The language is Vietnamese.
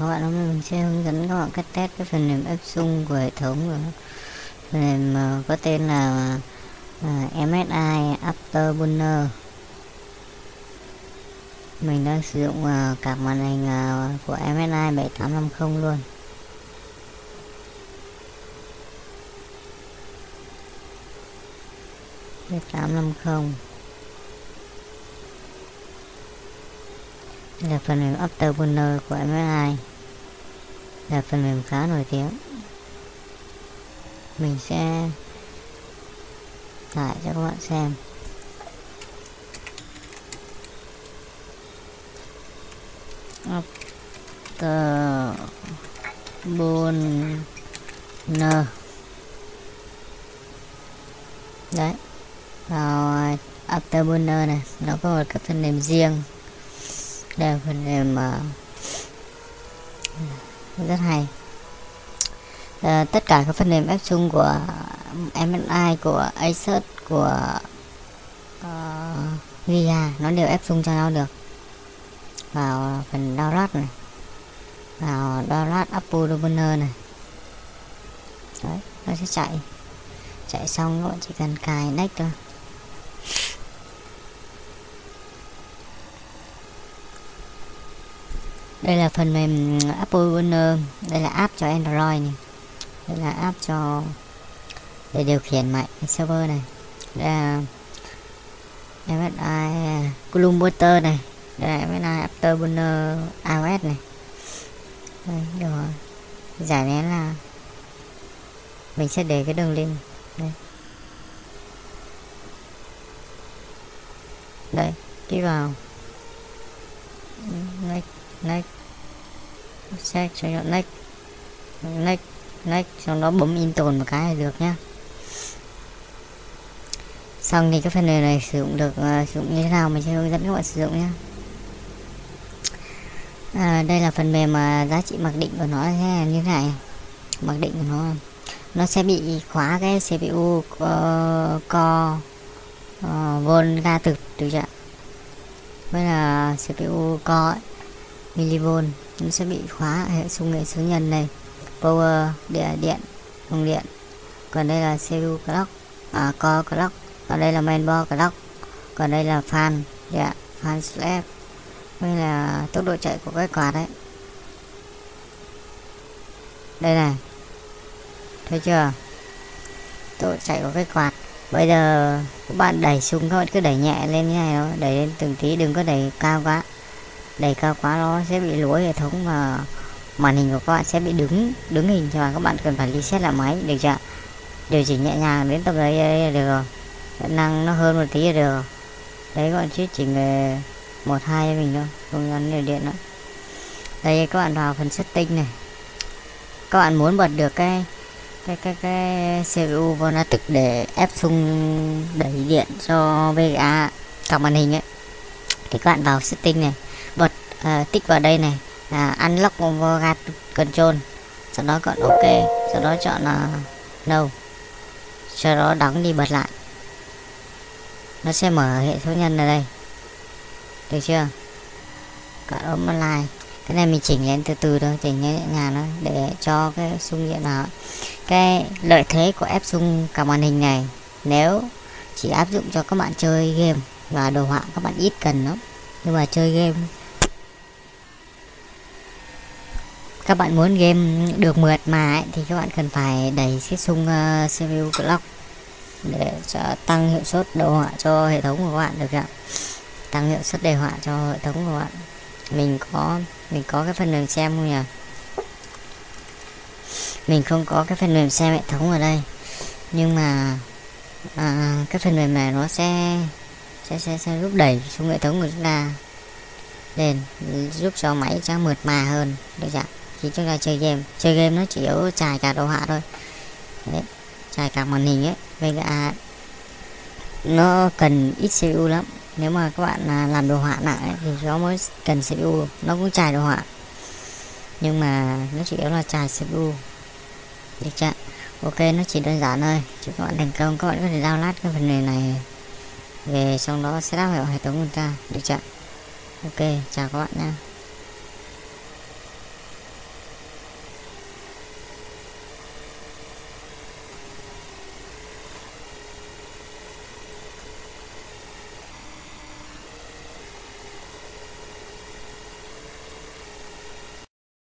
các bạn nó sẽ hướng dẫn các bạn cất tét cái phần mềm ép sung của hệ thống của phần mềm ờ, có tên là ờ, MSI Afterburner mình đang sử dụng ờ, cả màn hình của MSI 7850 luôn. tám năm không. Là phần mềm Afterburner của MSI là phần mềm khá nổi tiếng. Mình sẽ tải cho các bạn xem. Afterburner đấy. Vào uh, Afterburner này. Nó có một cái phần mềm riêng. Đây là phần mềm uh, rất hay. À, tất cả các phần mềm ép chung của MSI của Asus của uh, Via nó đều ép chung cho nhau được. Vào phần download này. Vào download Afterburner này. Đấy nó sẽ chạy. Chạy xong các bạn chỉ cần cài next thôi. Đây là phần mềm ừ, Apple Burner đây là app cho Android này. Đây là app cho để điều khiển máy server này. Đây là MSI Columbuter này. Đây là MSI Afterburner iOS này. Đây, được rồi. Giải nén là mình sẽ để cái đường link đây đây ký vào. Ừ, next next sẽ cho chọn next next next sau đó bấm in tồn một cái là được nhá. Xong thì cái phần mềm này sử dụng được uh, sử dụng như thế nào mình sẽ hướng dẫn các bạn sử dụng nhé à, đây là phần mềm mà giá trị mặc định của nó sẽ như thế này. Mặc định của nó. Nó sẽ bị khóa cái CPU uh, ờ, core uh, ờ, Volga từ thực được chưa với là CPU core ấy, mV nó sẽ bị khóa hệ xung nghệ số nhân này. Power địa điện nguồn điện. Còn đây là CPU clock. À, core clock. Còn đây là mainboard clock. Còn đây là fan dạ fan slab đây là tốc độ chạy của cái quạt đấy. Đây này. Thấy chưa? Tốc độ chạy của cái quạt. Bây giờ các bạn đẩy xuống các bạn cứ đẩy nhẹ lên như này đó đẩy lên từng tí đừng có đẩy cao quá đẩy cao quá nó sẽ bị lỗi hệ thống và màn hình của các bạn sẽ bị đứng đứng hình cho các bạn cần phải reset lại máy. Được chưa điều chỉnh nhẹ nhàng đến tầm đấy, được rồi. Năng nó hơn một tí là được đấy các bạn chỉ chỉnh về một hai mình thôi không gắn điều điện nữa. Đây các bạn vào phần setting này. Các bạn muốn bật được cái cái cái cái CPU Vonatic để ép xung đẩy điện cho VGA cặp màn hình ấy thì các bạn vào setting này à, tích vào đây này là unlock Vogat control. Sau đó chọn ok sau đó chọn là uh, no. Sau đó đóng đi bật lại. Nó sẽ mở hệ số nhân ở đây. Được chưa? Cả ấm online. Cái này mình chỉnh lên từ từ thôi chỉnh nhẹ nhàng nó để cho cái xung điện nào. Cái lợi thế của ép xung cả màn hình này nếu chỉ áp dụng cho các bạn chơi game và đồ họa các bạn ít cần lắm. Nhưng mà chơi game các bạn muốn game được mượt mà ấy, thì các bạn cần phải đẩy cái sung ờ, uh, CPU clock để cho tăng hiệu suất đồ họa cho hệ thống của các bạn được ạ. Tăng hiệu suất đề họa cho hệ thống của bạn. Mình có mình có cái phần mềm xem không nhỉ? Mình không có cái phần mềm xem hệ thống ở đây. Nhưng mà à, cái phần mềm này nó sẽ sẽ sẽ, sẽ giúp đẩy xuống hệ thống của chúng ta lên giúp cho máy cho mượt mà hơn được chưa khi chúng ta chơi game. Chơi game nó chỉ yếu trải cả đồ họa thôi. Đấy, trải cả màn hình ấy. VGA nó cần ít CPU lắm. Nếu mà các bạn à, làm đồ họa nặng ấy, thì nó mới cần CPU nó cũng trải đồ họa. Nhưng mà nó chủ yếu là trải CPU được chưa? Ok nó chỉ đơn giản thôi. Chúc các bạn thành công các bạn có thể download cái phần mềm này về xong đó sẽ setup hệ thống của ta. Được chưa? Ok chào các bạn nha.